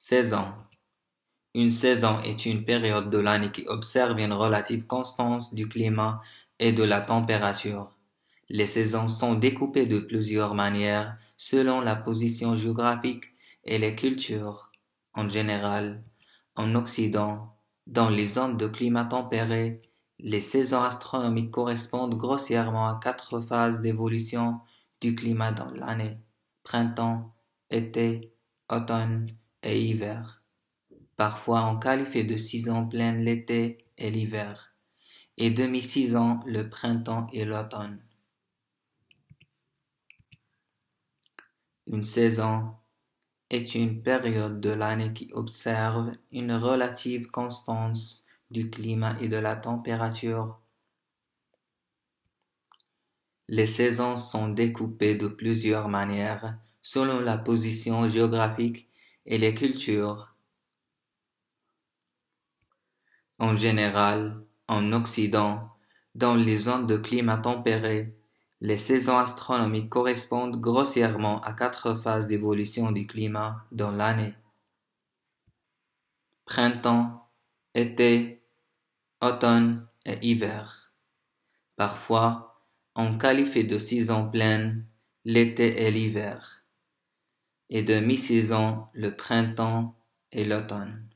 Saison. Une saison est une période de l'année qui observe une relative constance du climat et de la température. Les saisons sont découpées de plusieurs manières selon la position géographique et les cultures. En général, en Occident, dans les zones de climat tempéré, les saisons astronomiques correspondent grossièrement à quatre phases d'évolution du climat dans l'année. Printemps, été, automne et hiver. Parfois on qualifie de saison pleine l'été et l'hiver, et demi-saison le printemps et l'automne. Une saison est une période de l'année qui observe une relative constance du climat et de la température. Les saisons sont découpées de plusieurs manières selon la position géographique et les cultures. En général, en Occident, dans les zones de climat tempéré, les saisons astronomiques correspondent grossièrement à quatre phases d'évolution du climat dans l'année. Printemps, été, automne et hiver. Parfois, on qualifie de saison pleine l'été et l'hiver, et de mi-saison le printemps et l'automne.